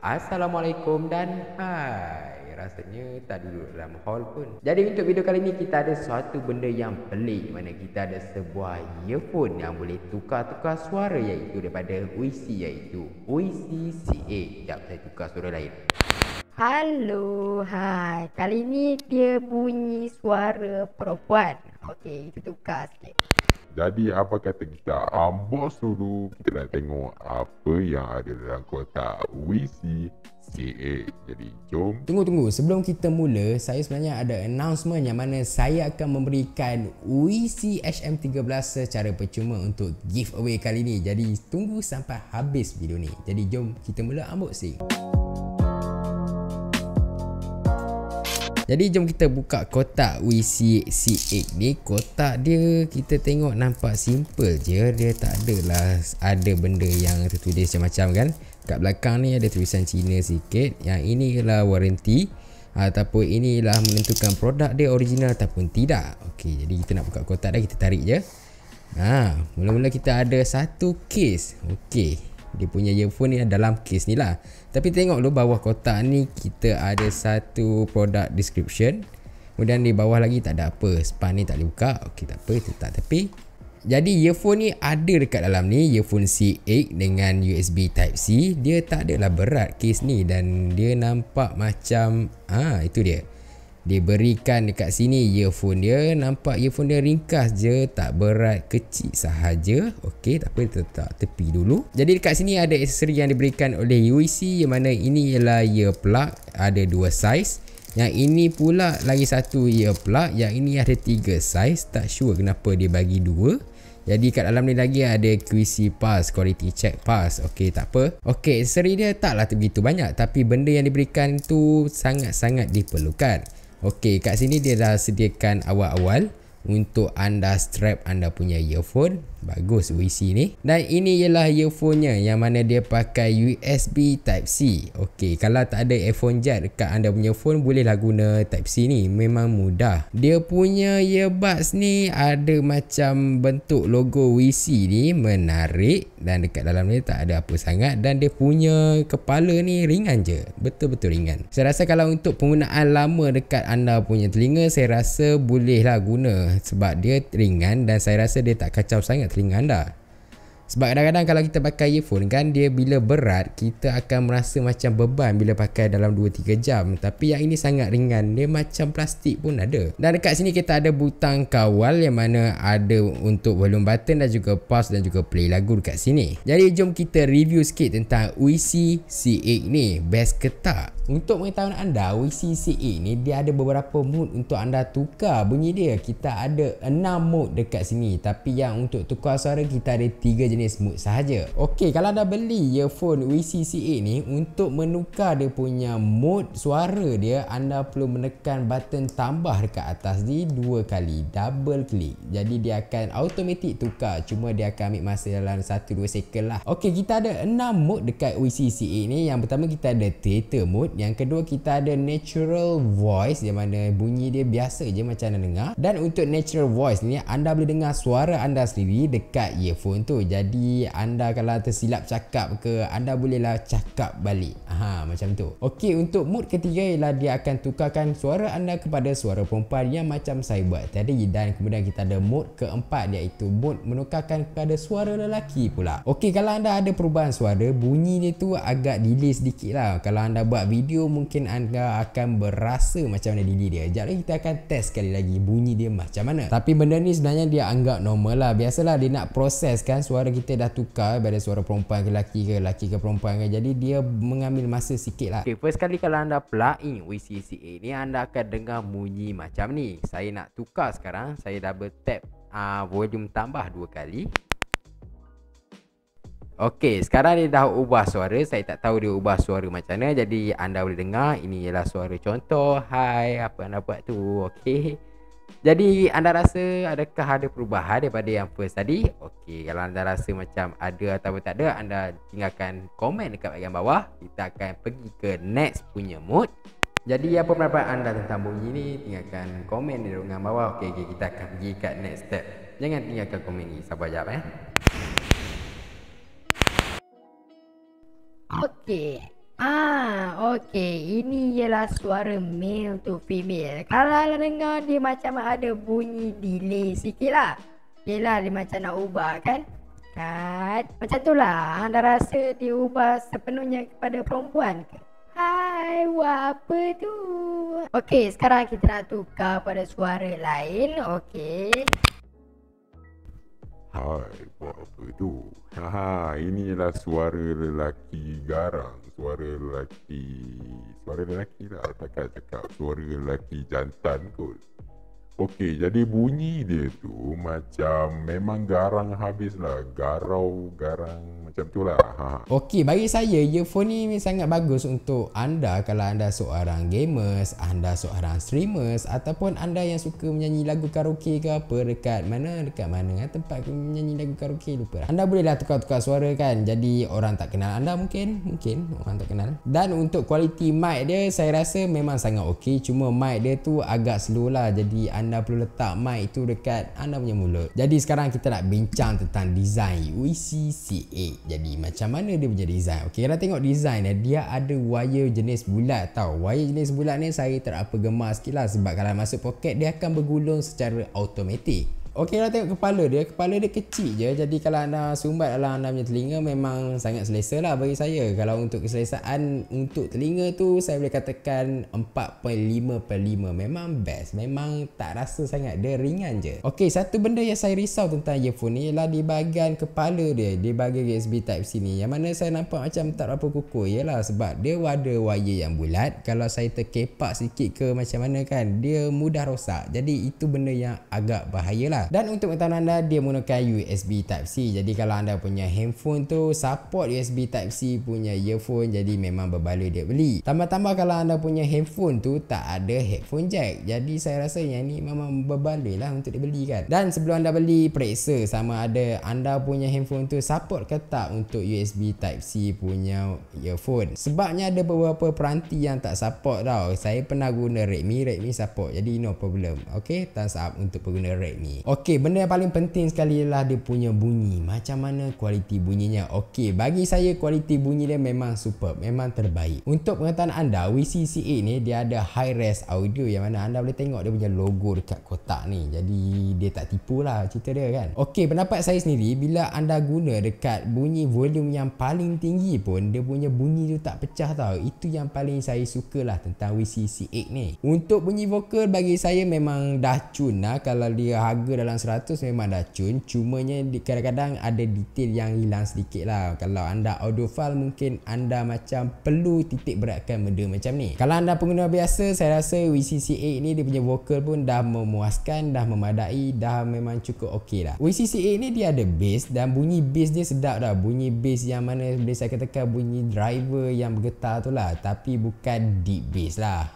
Assalamualaikum dan hai. Rasanya tak duduk dalam hall pun. Jadi untuk video kali ni kita ada suatu benda yang pelik Mana kita ada sebuah earphone yang boleh tukar-tukar suara Iaitu daripada UIC iaitu UIC CA Sekejap saya tukar suara lain. Halo, hai. Kali ni dia bunyi suara perempuan. Okey, kita tukar sikit Jadi apa kata kita unbox dulu Kita nak tengok apa yang ada dalam kotak WC CA Jadi jom Tunggu tunggu sebelum kita mula saya sebenarnya ada announcement yang mana saya akan memberikan UIC HM13 secara percuma untuk giveaway kali ni. Jadi tunggu sampai habis video ni. Jadi jom kita mula unboxing. Jadi jom kita buka kotak WC C8 ni. Kotak dia kita tengok nampak simple je. Dia tak adalah ada benda yang tertulis macam-macam kan. Kat belakang ni ada tulisan Cina sikit. Yang ini ialah warranty. Ataupun inilah menentukan produk dia original ataupun tidak. Okey, jadi kita nak buka kotak dah kita tarik je. Ha, mula-mula kita ada satu case Okey, dia punya earphone ni dalam case ni lah. Tapi tengok dulu bawah kotak ni Kita ada satu product description. Kemudian di bawah lagi tak ada apa. Span ni tak boleh buka. Okey tak apa kita tak tepi. Jadi earphone ni ada dekat dalam ni Earphone C8 dengan USB Type-C Dia tak adalah berat case ni Dan dia nampak macam Ah itu dia dia berikan dekat sini earphone dia Nampak earphone dia ringkas je Tak berat kecil sahaja Okey tak apa letak tepi dulu Jadi dekat sini ada aksesori yang diberikan oleh UEC Yang mana ini ialah ear plug Ada dua saiz Yang ini pula lagi satu ear plug Yang ini ada tiga saiz Tak sure kenapa dia bagi dua jadi kat dalam ni lagi ada QC pass, quality check pass. Okey, tak apa. Okey, seri dia taklah begitu banyak tapi benda yang diberikan tu sangat-sangat diperlukan. Okey, kat sini dia dah sediakan awal-awal untuk anda strap anda punya earphone. Bagus WC ni. Dan ini ialah earphone-nya yang mana dia pakai USB Type-C. Okey, kalau tak ada earphone jack dekat anda punya phone, bolehlah guna Type-C ni. Memang mudah. Dia punya earbuds ni ada macam bentuk logo WC ni menarik dan dekat dalam ni tak ada apa sangat dan dia punya kepala ni ringan je. Betul-betul ringan. Saya rasa kalau untuk penggunaan lama dekat anda punya telinga, saya rasa bolehlah guna sebab dia ringan dan saya rasa dia tak kacau sangat telinga anda. Sebab kadang-kadang kalau kita pakai earphone kan dia bila berat kita akan merasa macam beban bila pakai dalam 2-3 jam. Tapi yang ini sangat ringan. Dia macam plastik pun ada. Dan dekat sini kita ada butang kawal yang mana ada untuk volume button dan juga pause dan juga play lagu dekat sini. Jadi jom kita review sikit tentang UIC C8 ni. Best ke tak? Untuk pengetahuan anda, WC C8 ni dia ada beberapa mood untuk anda tukar. Bunyi dia. Kita ada 6 mood dekat sini. Tapi yang untuk tukar suara kita ada 3 jenis mood sahaja. Okey, kalau anda beli earphone WC C8 ni untuk menukar dia punya mood suara dia, anda perlu menekan button tambah dekat atas ni dua kali, double click. Jadi dia akan automatic tukar. Cuma dia akan ambil masa dalam 1-2 second lah. Okey, kita ada 6 mood dekat WC C8 ni. Yang pertama kita ada theater mode yang kedua kita ada natural voice yang mana bunyi dia biasa je macam anda dengar. Dan untuk natural voice ni anda boleh dengar suara anda sendiri dekat earphone tu. Jadi anda kalau tersilap cakap ke anda bolehlah cakap balik. Ha macam tu. Okey untuk mood ketiga ialah dia akan tukarkan suara anda kepada suara perempuan yang macam saya buat tadi dan kemudian kita ada mood keempat iaitu mood menukarkan kepada suara lelaki pula. Okey kalau anda ada perubahan suara bunyi dia tu agak delay sedikit lah. Kalau anda buat video mungkin anda akan berasa macam mana diri dia. Sekejap lagi kita akan test sekali lagi bunyi dia macam mana. Tapi benda ni sebenarnya dia anggap normal lah. Biasalah dia nak proses kan suara kita dah tukar daripada suara perempuan ke lelaki ke lelaki ke perempuan ke. Jadi dia mengambil masa sikit lah. Okay, first kali kalau anda plug in WCCA ni anda akan dengar bunyi macam ni. Saya nak tukar sekarang. Saya double tap uh, volume tambah dua kali. Okey, sekarang dia dah ubah suara. Saya tak tahu dia ubah suara macam mana. Jadi anda boleh dengar ini ialah suara contoh. Hai, apa anda buat tu? Okey. Jadi anda rasa adakah ada perubahan daripada yang first tadi? Okey, kalau anda rasa macam ada atau tak ada, anda tinggalkan komen dekat bahagian bawah. Kita akan pergi ke next punya mode. Jadi apa pendapat anda tentang bunyi ni? Tinggalkan komen di ruangan bawah. Okey, okay, kita akan pergi ke next step. Jangan tinggalkan komen ni. Sabar jap eh. Okey. Ah, okey. Ini ialah suara male to female. Kalau anda dengar dia macam ada bunyi delay sikit lah. Yelah dia macam nak ubah kan? Kan? Macam tu lah. Anda rasa dia ubah sepenuhnya kepada perempuan ke? Hai, apa tu? Okey, sekarang kita nak tukar pada suara lain. Okey. Hai, buat apa tu? Haha, ini ialah suara lelaki garang. Suara lelaki... Suara lelaki lah. Takkan cakap suara lelaki jantan kot. Okey, jadi bunyi dia tu macam memang garang habis lah. Garau, garang macam tu lah. Ha. Okey, bagi saya earphone ni sangat bagus untuk anda kalau anda seorang gamers, anda seorang streamers ataupun anda yang suka menyanyi lagu karaoke ke apa dekat mana, dekat mana eh, tempat menyanyi lagu karaoke lupa. Anda bolehlah tukar-tukar suara kan. Jadi orang tak kenal anda mungkin, mungkin orang tak kenal. Dan untuk kualiti mic dia saya rasa memang sangat okey. Cuma mic dia tu agak slow lah. Jadi anda perlu letak mic tu dekat anda punya mulut. Jadi sekarang kita nak bincang tentang design UCC8. Jadi macam mana dia punya design? Okey, kita tengok design dia. Dia ada wire jenis bulat tau. Wire jenis bulat ni saya tak apa gemar sikit lah sebab kalau masuk poket dia akan bergulung secara automatik. Okey lah tengok kepala dia. Kepala dia kecil je. Jadi kalau anda sumbat dalam anda punya telinga Memang sangat selesa lah bagi saya. Kalau untuk keselesaan Untuk telinga tu Saya boleh katakan 4.5 per 5 Memang best. Memang tak rasa sangat. Dia ringan je. Okey satu benda yang saya risau tentang earphone ni Ialah di bahagian kepala dia. Di bahagian USB Type-C ni. Yang mana saya nampak macam tak berapa kukuh Yalah sebab dia ada wire yang bulat. Kalau saya terkepak sikit ke macam mana kan Dia mudah rosak. Jadi itu benda yang agak bahaya lah lah. Dan untuk pengetahuan anda, dia menggunakan USB Type-C. Jadi kalau anda punya handphone tu support USB Type-C punya earphone, jadi memang berbaloi dia beli. Tambah-tambah kalau anda punya handphone tu tak ada headphone jack. Jadi saya rasa yang ni memang berbaloi lah untuk dibeli kan. Dan sebelum anda beli, periksa sama ada anda punya handphone tu support ke tak untuk USB Type-C punya earphone. Sebabnya ada beberapa peranti yang tak support tau. Saya pernah guna Redmi, Redmi support. Jadi no problem. Okay, thumbs up untuk pengguna Redmi. Okey, benda yang paling penting sekali ialah dia punya bunyi. Macam mana kualiti bunyinya? Okey, bagi saya kualiti bunyi dia memang superb, memang terbaik. Untuk pengetahuan anda, WCCA ni dia ada high res audio yang mana anda boleh tengok dia punya logo dekat kotak ni. Jadi dia tak tipu lah cerita dia kan. Okey, pendapat saya sendiri bila anda guna dekat bunyi volume yang paling tinggi pun dia punya bunyi tu tak pecah tau. Itu yang paling saya suka lah tentang WCCA ni. Untuk bunyi vokal bagi saya memang dah cun lah kalau dia harga dalam 100 memang dah cun. Cumanya kadang-kadang ada detail yang hilang sedikit lah. Kalau anda audiophile mungkin anda macam perlu titik beratkan benda macam ni. Kalau anda pengguna biasa saya rasa WCC8 ni dia punya vokal pun dah memuaskan dah memadai dah memang cukup ok lah. WCC8 ni dia ada bass dan bunyi bass dia sedap dah bunyi bass yang mana boleh saya katakan bunyi driver yang bergetar tu lah. Tapi bukan deep bass lah.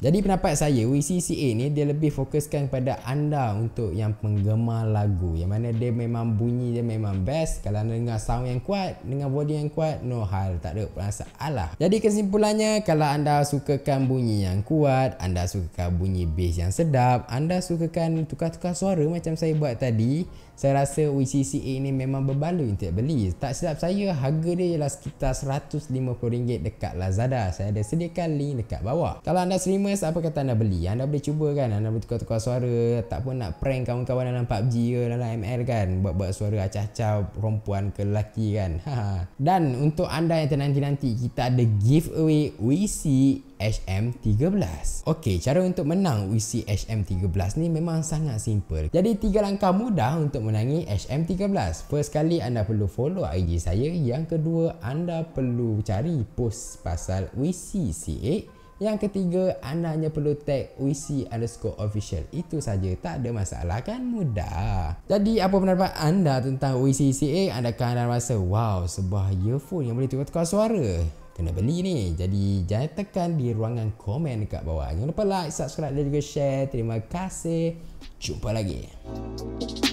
Jadi pendapat saya WCC8 ni dia lebih fokuskan kepada anda untuk yang penggemar lagu. Yang mana dia memang bunyi dia memang best. Kalau anda dengar sound yang kuat dengan volume yang kuat no hal tak ada masalah jadi kesimpulannya kalau anda sukakan bunyi yang kuat anda sukakan bunyi bass yang sedap anda sukakan tukar-tukar suara macam saya buat tadi saya rasa WCCA ni memang berbaloi untuk beli. Tak silap saya harga dia ialah sekitar RM150 dekat Lazada. Saya ada sediakan link dekat bawah. Kalau anda streamers apa kata anda beli? Anda boleh cuba kan? Anda boleh tukar-tukar suara tak pun nak prank kawan-kawan dalam PUBG ke dalam ML kan? Buat-buat suara acah-acah perempuan ke lelaki kan? Dan untuk anda yang ternanti-nanti kita ada giveaway WC HM13 Okey, cara untuk menang WC HM13 ni memang sangat simple Jadi tiga langkah mudah untuk menangi HM13 First kali anda perlu follow IG saya Yang kedua, anda perlu cari post pasal WC C8 yang ketiga, anda hanya perlu tag WC underscore official. Itu saja, tak ada masalah kan? Mudah. Jadi, apa pendapat anda tentang WC CA? Adakah anda rasa, wow, sebuah earphone yang boleh tukar-tukar suara? Kena beli ni. Jadi jangan tekan di ruangan komen dekat bawah. Jangan lupa like subscribe dan juga share. Terima kasih. Jumpa lagi